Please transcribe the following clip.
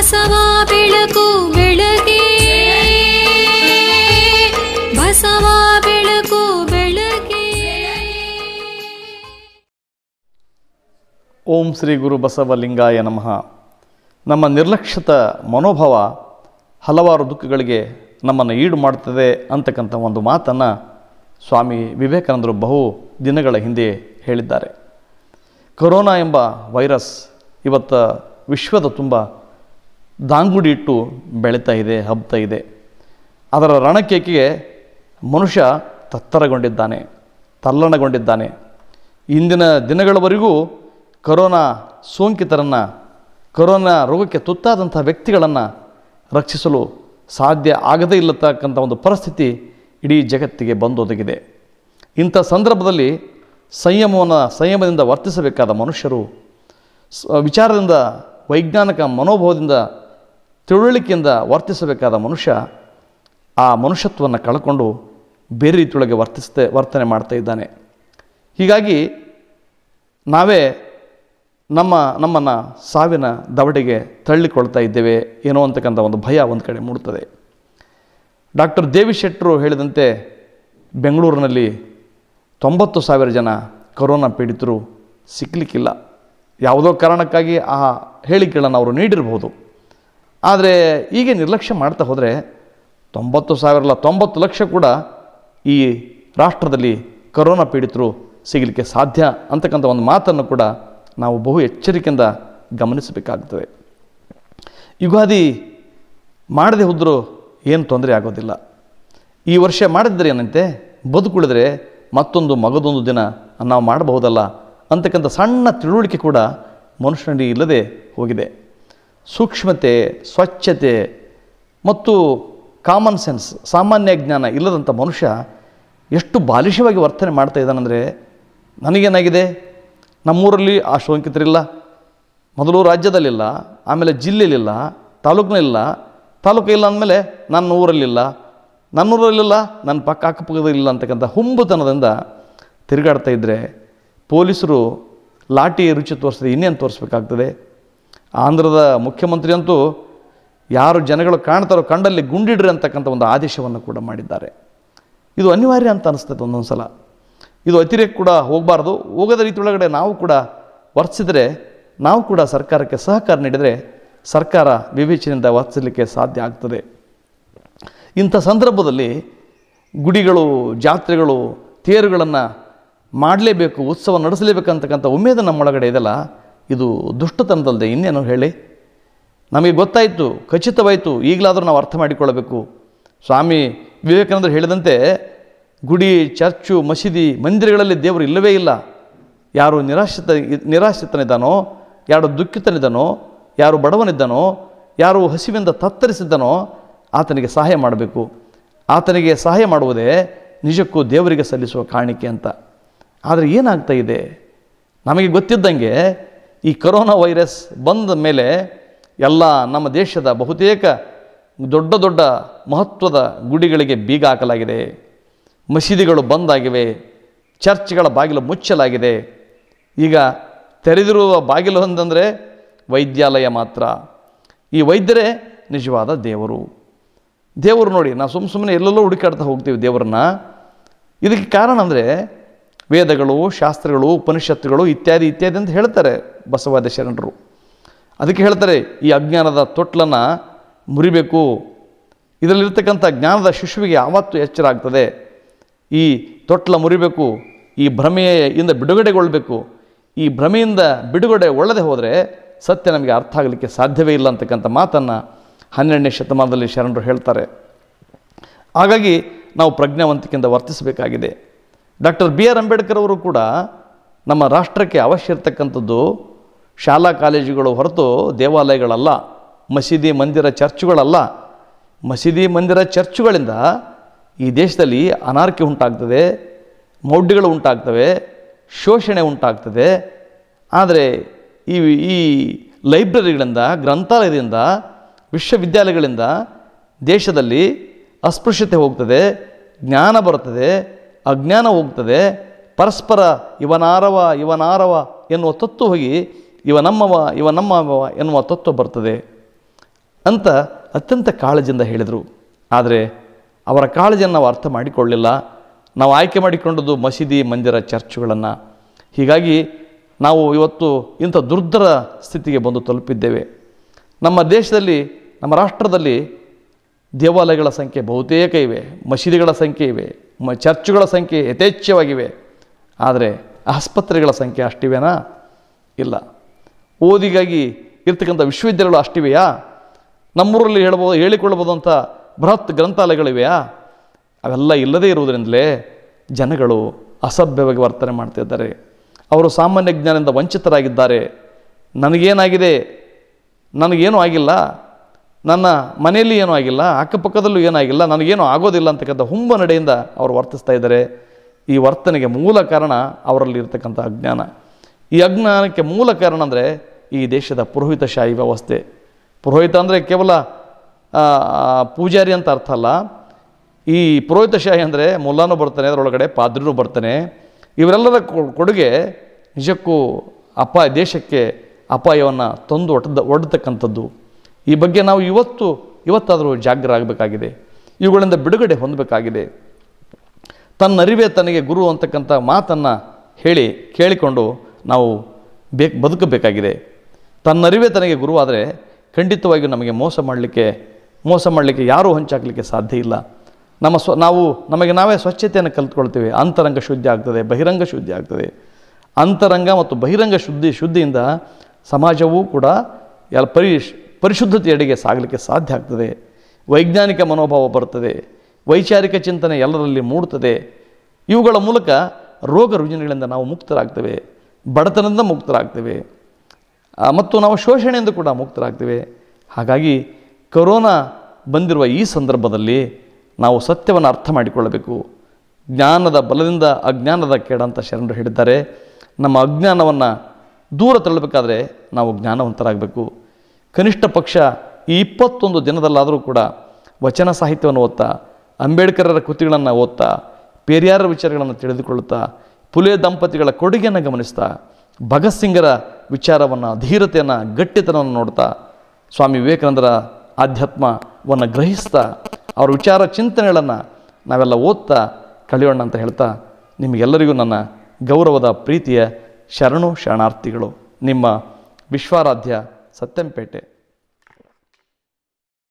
ಬಸವ ಬೆಳಕು ಬೆಳಗೆ ಓಂ ಶ್ರೀ ಗುರು ಬಸವಲಿಂಗಾಯ ನಮಃ. ನಮ್ಮ ನಿರ್ಲಕ್ಷ್ಯತ ಮನೋಭಾವ ಹಲವಾರು ದುಃಖಗಳಿಗೆ ನಮ್ಮನ್ನು ಈಡು ಮಾಡ್ತದೆ ಅಂತಕ್ಕಂಥ ಒಂದು ಮಾತನ್ನು ಸ್ವಾಮಿ ವಿವೇಕಾನಂದರು ಬಹು ದಿನಗಳ ಹಿಂದೆ ಹೇಳಿದ್ದಾರೆ. ಕೊರೋನಾ ಎಂಬ ವೈರಸ್ ಇವತ್ತು ವಿಶ್ವದ ತುಂಬ ದಾಂಗುಡಿ ಇಟ್ಟು ಬೆಳೀತಾ ಇದೆ, ಹಬ್ತಾ ಇದೆ. ಅದರ ರಣಕೇಕಿಗೆ ಮನುಷ್ಯ ತತ್ತರಗೊಂಡಿದ್ದಾನೆ, ತಲ್ಲಣಗೊಂಡಿದ್ದಾನೆ. ಇಂದಿನ ದಿನಗಳವರೆಗೂ ಕರೋನಾ ಸೋಂಕಿತರನ್ನು, ಕರೋನಾ ರೋಗಕ್ಕೆ ತುತ್ತಾದಂಥ ವ್ಯಕ್ತಿಗಳನ್ನು ರಕ್ಷಿಸಲು ಸಾಧ್ಯ ಆಗದೇ ಇಲ್ಲತಕ್ಕಂಥ ಒಂದು ಪರಿಸ್ಥಿತಿ ಇಡೀ ಜಗತ್ತಿಗೆ ಬಂದೊದಗಿದೆ. ಇಂಥ ಸಂದರ್ಭದಲ್ಲಿ ಸಂಯಮವನ್ನು, ಸಂಯಮದಿಂದ ವರ್ತಿಸಬೇಕಾದ ಮನುಷ್ಯರು ವಿಚಾರದಿಂದ, ವೈಜ್ಞಾನಿಕ ಮನೋಭಾವದಿಂದ ತಿಳುವಳಿಕೆಯಿಂದ ವರ್ತಿಸಬೇಕಾದ ಮನುಷ್ಯ ಆ ಮನುಷ್ಯತ್ವವನ್ನು ಕಳ್ಕೊಂಡು ಬೇರೆ ರೀತಿಯೊಳಗೆ ವರ್ತಿಸ್ತೇ, ವರ್ತನೆ ಮಾಡ್ತಾ ಇದ್ದಾನೆ. ಹೀಗಾಗಿ ನಾವೇ ನಮ್ಮ, ನಮ್ಮನ್ನು ಸಾವಿನ ದವಡೆಗೆ ತಳ್ಳಿಕೊಳ್ತಾ ಇದ್ದೇವೆ ಏನೋ ಅಂತಕ್ಕಂಥ ಒಂದು ಭಯ ಒಂದು ಕಡೆ ಮೂಡುತ್ತದೆ. ಡಾಕ್ಟರ್ ದೇವಿ ಶೆಟ್ಟರು ಹೇಳಿದಂತೆ ಬೆಂಗಳೂರಿನಲ್ಲಿ ತೊಂಬತ್ತು ಸಾವಿರ ಜನ ಕೊರೋನಾ ಪೀಡಿತರು ಸಿಕ್ಕಲಿಕ್ಕಿಲ್ಲ ಯಾವುದೋ ಕಾರಣಕ್ಕಾಗಿ ಆ ಹೇಳಿಕೆಗಳನ್ನು ಅವರು ನೀಡಿರ್ಬೋದು. ಆದರೆ ಹೀಗೆ ನಿರ್ಲಕ್ಷ್ಯ ಮಾಡ್ತಾ ಹೋದರೆ ತೊಂಬತ್ತು ಸಾವಿರ ಅಲ್ಲ, ತೊಂಬತ್ತು ಲಕ್ಷ ಕೂಡ ಈ ರಾಷ್ಟ್ರದಲ್ಲಿ ಕರೋನಾ ಪೀಡಿತರು ಸಿಗಲಿಕ್ಕೆ ಸಾಧ್ಯ ಅಂತಕ್ಕಂಥ ಒಂದು ಮಾತನ್ನು ಕೂಡ ನಾವು ಬಹು ಎಚ್ಚರಿಕೆಯಿಂದ ಗಮನಿಸಬೇಕಾಗ್ತದೆ. ಯುಗಾದಿ ಮಾಡದೆ ಹೋದರೂ ಏನು ತೊಂದರೆ ಆಗೋದಿಲ್ಲ. ಈ ವರ್ಷ ಮಾಡಿದ್ರೆ ಏನಂತೆ? ಬದುಕುಳಿದ್ರೆ ಮತ್ತೊಂದು ಮಗದೊಂದು ದಿನ ನಾವು ಮಾಡಬಹುದಲ್ಲ ಅಂತಕ್ಕಂಥ ಸಣ್ಣ ತಿಳುವಳಿಕೆ ಕೂಡ ಮನುಷ್ಯನಲ್ಲಿ ಇಲ್ಲದೆ ಹೋಗಿದೆ. ಸೂಕ್ಷ್ಮತೆ, ಸ್ವಚ್ಛತೆ ಮತ್ತು ಕಾಮನ್ ಸೆನ್ಸ್ ಸಾಮಾನ್ಯ ಜ್ಞಾನ ಇಲ್ಲದಂಥ ಮನುಷ್ಯ ಎಷ್ಟು ಬಾಲಿಶವಾಗಿ ವರ್ತನೆ ಮಾಡ್ತಾ ಇದ್ದಾನಂದರೆ ನನಗೇನಾಗಿದೆ? ನಮ್ಮೂರಲ್ಲಿ ಆ ಸೋಂಕಿತರಿಲ್ಲ ಮೊದಲು ರಾಜ್ಯದಲ್ಲಿಲ್ಲ, ಆಮೇಲೆ ಜಿಲ್ಲೆಯಲ್ಲಿಲ್ಲ, ತಾಲೂಕಿನಲ್ಲಿಲ್ಲ, ತಾಲೂಕು ಇಲ್ಲ ಅಂದಮೇಲೆ ನನ್ನ ಊರಲ್ಲಿಲ್ಲ ನನ್ನ ಊರಲ್ಲಿಲ್ಲ, ನನ್ನ ಪಕ್ಕ ಅಕ್ಕಪಕ್ಕದಲ್ಲಿಲ್ಲ ಅಂತಕ್ಕಂಥ ಹುಂಬುತನದಿಂದ ತಿರುಗಾಡ್ತಾ ಇದ್ದರೆ ಪೊಲೀಸರು ಲಾಠಿ ರುಚಿ ತೋರಿಸಿದ್ರೆ ಇನ್ನೇನು ತೋರಿಸ್ಬೇಕಾಗ್ತದೆ? ಆಂಧ್ರದ ಮುಖ್ಯಮಂತ್ರಿ ಅಂತೂ ಯಾರು ಜನಗಳು ಕಾಣ್ತಾರೋ ಕಂಡಲ್ಲಿ ಗುಂಡಿಡ್ರಿ ಅಂತಕ್ಕಂಥ ಒಂದು ಆದೇಶವನ್ನು ಕೂಡ ಮಾಡಿದ್ದಾರೆ. ಇದು ಅನಿವಾರ್ಯ ಅಂತ ಅನಿಸ್ತದೆ ಒಂದೊಂದು ಸಲ ಇದು ಅತಿರೇಕ ಕೂಡ ಹೋಗಬಾರ್ದು. ಹೋಗೋದ ರೀತಿ ಒಳಗಡೆ ನಾವು ಕೂಡ ವರ್ತಿಸಿದರೆ, ನಾವು ಕೂಡ ಸರ್ಕಾರಕ್ಕೆ ಸಹಕಾರ ನೀಡಿದರೆ ಸರ್ಕಾರ ವಿವೇಚನೆಯಿಂದ ವರ್ತಿಸಲಿಕ್ಕೆ ಸಾಧ್ಯ ಆಗ್ತದೆ. ಇಂಥ ಸಂದರ್ಭದಲ್ಲಿ ಗುಡಿಗಳು, ಜಾತ್ರೆಗಳು, ತೇರುಗಳನ್ನು ಮಾಡಲೇಬೇಕು, ಉತ್ಸವ ನಡೆಸಲೇಬೇಕಂತಕ್ಕಂಥ ಉಮೇದು ನಮ್ಮೊಳಗಡೆ ಇದೆಯಲ್ಲ ಇದು ದುಷ್ಟತನದಲ್ಲದೆ ಇನ್ನೇನು ಹೇಳಿ? ನಮಗೆ ಗೊತ್ತಾಯಿತು, ಖಚಿತವಾಯಿತು, ಈಗಲಾದರೂ ನಾವು ಅರ್ಥ ಮಾಡಿಕೊಳ್ಳಬೇಕು. ಸ್ವಾಮಿ ವಿವೇಕಾನಂದರು ಹೇಳಿದಂತೆ, ಗುಡಿ, ಚರ್ಚು, ಮಸೀದಿ, ಮಂದಿರಗಳಲ್ಲಿ ದೇವರು ಇಲ್ಲವೇ ಇಲ್ಲ. ಯಾರು ನಿರಾಶ್ರಿತ, ನಿರಾಶ್ರಿತನಿದ್ದಾನೋ, ಯಾರು ದುಃಖಿತನಿದ್ದಾನೋ, ಯಾರು ಬಡವನಿದ್ದಾನೋ, ಯಾರು ಹಸಿವಿಂದ ತತ್ತರಿಸಿದ್ದಾನೋ, ಆತನಿಗೆ ಸಹಾಯ ಮಾಡಬೇಕು. ಆತನಿಗೆ ಸಹಾಯ ಮಾಡುವುದೇ ನಿಜಕ್ಕೂ ದೇವರಿಗೆ ಸಲ್ಲಿಸುವ ಕಾಣಿಕೆ ಅಂತ. ಆದರೆ ಏನಾಗ್ತಾ ಇದೆ? ನಮಗೆ ಗೊತ್ತಿದ್ದಂಗೆ ಈ ಕರೋನಾ ವೈರಸ್ ಬಂದ ಮೇಲೆ ಎಲ್ಲ ನಮ್ಮ ದೇಶದ ಬಹುತೇಕ ದೊಡ್ಡ ದೊಡ್ಡ ಮಹತ್ವದ ಗುಡಿಗಳಿಗೆ ಬೀಗ ಹಾಕಲಾಗಿದೆ. ಮಸೀದಿಗಳು ಬಂದಾಗಿವೆ, ಚರ್ಚ್ಗಳ ಬಾಗಿಲು ಮುಚ್ಚಲಾಗಿದೆ. ಈಗ ತೆರೆದಿರುವ ಬಾಗಿಲು ಅಂತಂದರೆ ವೈದ್ಯಾಲಯ ಮಾತ್ರ. ಈ ವೈದ್ಯರೇ ನಿಜವಾದ ದೇವರು. ದೇವರು ನೋಡಿ, ನಾವು ಸುಮ್ಮ ಸುಮ್ಮನೆ ಎಲ್ಲೆಲ್ಲೋ ಹುಡುಕಾಡ್ತಾ ಹೋಗ್ತೀವಿ ದೇವರನ್ನ. ಇದಕ್ಕೆ ಕಾರಣ ಅಂದರೆ ವೇದಗಳು, ಶಾಸ್ತ್ರಗಳು, ಉಪನಿಷತ್ತುಗಳು ಇತ್ಯಾದಿ ಇತ್ಯಾದಿ ಅಂತ ಹೇಳ್ತಾರೆ ಬಸವಾದ ಶರಣರು ಅದಕ್ಕೆ ಹೇಳ್ತಾರೆ, ಈ ಅಜ್ಞಾನದ ತೊಟ್ಲನ್ನು ಮುರಿಬೇಕು. ಇದರಲ್ಲಿರ್ತಕ್ಕಂಥ ಜ್ಞಾನದ ಶಿಶುವಿಗೆ ಯಾವತ್ತೂ ಎಚ್ಚರ ಆಗ್ತದೆ. ಈ ತೊಟ್ಲ ಮುರಿಬೇಕು, ಈ ಭ್ರಮೆಯಿಂದ ಬಿಡುಗಡೆಗೊಳ್ಳಬೇಕು ಈ ಭ್ರಮೆಯಿಂದ ಬಿಡುಗಡೆ ಒಳ್ಳದೆ ಹೋದರೆ ಸತ್ಯ ನಮಗೆ ಅರ್ಥ ಆಗಲಿಕ್ಕೆ ಸಾಧ್ಯವೇ ಇಲ್ಲ ಅಂತಕ್ಕಂಥ ಮಾತನ್ನು ಹನ್ನೆರಡನೇ ಶತಮಾನದಲ್ಲಿ ಶರಣರು ಹೇಳ್ತಾರೆ. ಹಾಗಾಗಿ ನಾವು ಪ್ರಜ್ಞಾವಂತಿಕೆಯಿಂದ ವರ್ತಿಸಬೇಕಾಗಿದೆ. ಡಾಕ್ಟರ್ ಬಿ ಆರ್ ಅಂಬೇಡ್ಕರ್ ಅವರು ಕೂಡ ನಮ್ಮ ರಾಷ್ಟ್ರಕ್ಕೆ ಅವಶ್ಯ ಇರತಕ್ಕಂಥದ್ದು ಶಾಲಾ ಕಾಲೇಜುಗಳು ಹೊರತು ದೇವಾಲಯಗಳಲ್ಲ, ಮಸೀದಿ ಮಂದಿರ ಚರ್ಚುಗಳಲ್ಲ. ಮಸೀದಿ ಮಂದಿರ ಚರ್ಚುಗಳಿಂದ ಈ ದೇಶದಲ್ಲಿ ಅನಾರ್ಕಿ ಉಂಟಾಗ್ತದೆ, ಮೌಢ್ಯಗಳು ಉಂಟಾಗ್ತವೆ, ಶೋಷಣೆ ಉಂಟಾಗ್ತದೆ. ಆದರೆ ಈ ಈ ಲೈಬ್ರರಿಗಳಿಂದ, ಗ್ರಂಥಾಲಯದಿಂದ, ವಿಶ್ವವಿದ್ಯಾಲಯಗಳಿಂದ ದೇಶದಲ್ಲಿ ಅಸ್ಪೃಶ್ಯತೆ ಹೋಗ್ತದೆ, ಜ್ಞಾನ ಬರುತ್ತದೆ. ಅಜ್ಞಾನ ಹೋಗ್ತದೆ, ಪರಸ್ಪರ ಇವನಾರವ ಇವನಾರವ ಎನ್ನುವ ತತ್ವ ಹೋಗಿ ಇವ ನಮ್ಮವ ಇವ ನಮ್ಮವ ಎನ್ನುವ ತತ್ವ ಬರ್ತದೆ ಅಂತ ಅತ್ಯಂತ ಕಾಳಜಿಯಿಂದ ಹೇಳಿದರು. ಆದರೆ ಅವರ ಕಾಳಜಿಯನ್ನು ನಾವು ಅರ್ಥ ಮಾಡಿಕೊಳ್ಳಿಲ್ಲ. ನಾವು ಆಯ್ಕೆ ಮಾಡಿಕೊಂಡದ್ದು ಮಸೀದಿ, ಮಂದಿರ, ಚರ್ಚುಗಳನ್ನು. ಹೀಗಾಗಿ ನಾವು ಇವತ್ತು ಇಂಥ ದುರ್ಧರ ಸ್ಥಿತಿಗೆ ಬಂದು ತಲುಪಿದ್ದೇವೆ. ನಮ್ಮ ದೇಶದಲ್ಲಿ, ನಮ್ಮ ರಾಷ್ಟ್ರದಲ್ಲಿ ದೇವಾಲಯಗಳ ಸಂಖ್ಯೆ ಬಹುತೇಕ ಇವೆ, ಮಸೀದಿಗಳ ಸಂಖ್ಯೆ ಇವೆ. ಮ ಚರ್ಚುಗಳ ಸಂಖ್ಯೆ ಯಥೇಚ್ಛವಾಗಿವೆ. ಆದರೆ ಆಸ್ಪತ್ರೆಗಳ ಸಂಖ್ಯೆ ಅಷ್ಟಿವೆನಾ? ಇಲ್ಲ. ಓದಿಗಾಗಿ ಇರ್ತಕ್ಕಂಥ ವಿಶ್ವವಿದ್ಯಾಲಯಗಳು ಅಷ್ಟಿವೆಯಾ? ನಮ್ಮೂರಲ್ಲಿ ಹೇಳ್ಬೋದು ಹೇಳಿಕೊಳ್ಳಬಹುದಂಥ ಬೃಹತ್ ಗ್ರಂಥಾಲಯಗಳಿವೆಯಾ? ಅವೆಲ್ಲ ಇಲ್ಲದೇ ಇರುವುದರಿಂದಲೇ ಜನಗಳು ಅಸಭ್ಯವಾಗಿ ವರ್ತನೆ ಮಾಡ್ತಿದ್ದಾರೆ ಅವರು ಸಾಮಾನ್ಯ ಜ್ಞಾನದಿಂದ ವಂಚಿತರಾಗಿದ್ದಾರೆ. ನನಗೇನಾಗಿದೆ? ನನಗೇನೂ ಆಗಿಲ್ಲ. ನನ್ನ ಮನೆಯಲ್ಲಿ ಏನೂ ಆಗಿಲ್ಲ, ಅಕ್ಕಪಕ್ಕದಲ್ಲೂ ಏನಾಗಿಲ್ಲ ನನಗೇನು ಆಗೋದಿಲ್ಲ ಅಂತಕ್ಕಂಥ ಹುಂಬ ನಡೆಯಿಂದ ಅವರು ವರ್ತಿಸ್ತಾ ಇದ್ದಾರೆ. ಈ ವರ್ತನೆಗೆ ಮೂಲ ಕಾರಣ ಅವರಲ್ಲಿ ಇರತಕ್ಕಂಥ ಅಜ್ಞಾನ. ಈ ಅಜ್ಞಾನಕ್ಕೆ ಮೂಲ ಕಾರಣ ಅಂದರೆ ಈ ದೇಶದ ಪುರೋಹಿತಶಾಹಿ ವ್ಯವಸ್ಥೆ. ಪುರೋಹಿತ ಅಂದರೆ ಕೇವಲ ಪೂಜಾರಿ ಅಂತ ಅರ್ಥ ಅಲ್ಲ. ಈ ಪುರೋಹಿತಶಾಹಿ ಅಂದರೆ ಮುಲ್ಲಾನು ಬರ್ತಾನೆ, ಅದರೊಳಗಡೆ ಪಾದ್ರೂ ಬರ್ತಾನೆ. ಇವರೆಲ್ಲರ ಕೊಡುಗೆ ನಿಜಕ್ಕೂ ಅಪಾಯ, ದೇಶಕ್ಕೆ ಅಪಾಯವನ್ನು ತಂದು ಒಡ್ದ, ಒಡ್ತಕ್ಕಂಥದ್ದು. ಈ ಬಗ್ಗೆ ನಾವು ಇವತ್ತು, ಇವತ್ತಾದರೂ ಜಾಗ್ಯರಾಗಬೇಕಾಗಿದೆ ಇವುಗಳಿಂದ ಬಿಡುಗಡೆ ಹೊಂದಬೇಕಾಗಿದೆ. ತನ್ನರಿವೇ ತನಗೆ ಗುರು ಅಂತಕ್ಕಂಥ ಮಾತನ್ನು ಹೇಳಿ, ಕೇಳಿಕೊಂಡು ನಾವು ಬೇಕು, ಬದುಕಬೇಕಾಗಿದೆ. ತನ್ನರಿವೇ ತನಗೆ ಗುರು ಆದರೆ ಖಂಡಿತವಾಗಿಯೂ ನಮಗೆ ಮೋಸ ಮಾಡಲಿಕ್ಕೆ ಮೋಸ ಮಾಡಲಿಕ್ಕೆ ಯಾರೂ ಹಂಚಾಕಲಿಕ್ಕೆ ಸಾಧ್ಯ ಇಲ್ಲ. ನಮ್ಮ ಸ್ವ, ನಾವು, ನಮಗೆ ನಾವೇ ಸ್ವಚ್ಛತೆಯನ್ನು ಕಲ್ತ್ಕೊಳ್ತೇವೆ. ಅಂತರಂಗ ಶುದ್ಧಿ ಆಗ್ತದೆ, ಬಹಿರಂಗ ಶುದ್ಧಿ ಆಗ್ತದೆ. ಅಂತರಂಗ ಮತ್ತು ಬಹಿರಂಗ ಶುದ್ಧಿ, ಶುದ್ಧಿಯಿಂದ ಸಮಾಜವೂ ಕೂಡ ಎಲ್ಲ ಪರಿ ಪರಿಶುದ್ಧತೆಯಡೆಗೆ ಸಾಗಲಿಕ್ಕೆ ಸಾಧ್ಯ ಆಗ್ತದೆ. ವೈಜ್ಞಾನಿಕ ಮನೋಭಾವ ಬರ್ತದೆ. ವೈಚಾರಿಕ ಚಿಂತನೆ ಎಲ್ಲರಲ್ಲಿ ಮೂಡ್ತದೆ ಇವುಗಳ ಮೂಲಕ ರೋಗ ರುಜಿನಗಳಿಂದ ನಾವು ಮುಕ್ತರಾಗ್ತೇವೆ. ಬಡತನದಿಂದ ಮುಕ್ತರಾಗ್ತೇವೆ. ಮತ್ತು ನಾವು ಶೋಷಣೆಯಿಂದ ಕೂಡ ಮುಕ್ತರಾಗ್ತೇವೆ. ಹಾಗಾಗಿ ಕೊರೋನಾ ಬಂದಿರುವ ಈ ಸಂದರ್ಭದಲ್ಲಿ ನಾವು ಸತ್ಯವನ್ನು ಅರ್ಥ ಮಾಡಿಕೊಳ್ಳಬೇಕು. ಜ್ಞಾನದ ಬಲದಿಂದ ಅಜ್ಞಾನದ ಕೇಡ ಅಂತ ಶರಣರು ಹೇಳಿದ್ದಾರೆ. ನಮ್ಮ ಅಜ್ಞಾನವನ್ನು ದೂರ ತಳ್ಳಬೇಕಾದ್ರೆ ನಾವು ಜ್ಞಾನವಂತರಾಗಬೇಕು. ಕನಿಷ್ಠ ಪಕ್ಷ ಈ ಇಪ್ಪತ್ತೊಂದು ದಿನದಲ್ಲಾದರೂ ಕೂಡ ವಚನ ಸಾಹಿತ್ಯವನ್ನು ಓದ್ತಾ, ಅಂಬೇಡ್ಕರರ ಕೃತಿಗಳನ್ನು ಓದ್ತಾ, ಪೇರಿಯಾರ ವಿಚಾರಗಳನ್ನು ತಿಳಿದುಕೊಳ್ಳುತ್ತಾ, ಪುಲೆ ದಂಪತಿಗಳ ಕೊಡುಗೆಯನ್ನು ಗಮನಿಸ್ತಾ, ಭಗತ್ ಸಿಂಗರ ವಿಚಾರವನ್ನು, ಧೀರತೆಯನ್ನು, ಗಟ್ಟಿತನವನ್ನು ನೋಡ್ತಾ ಸ್ವಾಮಿ ವಿವೇಕಾನಂದರ ಆಧ್ಯಾತ್ಮವನ್ನು ಗ್ರಹಿಸ್ತಾ ಅವರ ವಿಚಾರ ಚಿಂತನೆಗಳನ್ನು ನಾವೆಲ್ಲ ಓದ್ತಾ ಕಳೆಯೋಣ ಅಂತ ಹೇಳ್ತಾ ನಿಮಗೆಲ್ಲರಿಗೂ ನನ್ನ ಗೌರವದ ಪ್ರೀತಿಯ ಶರಣು ಶರಣಾರ್ಥಿಗಳು. ನಿಮ್ಮ ವಿಶ್ವಾರಾಧ್ಯ சத்தன்பேட்டை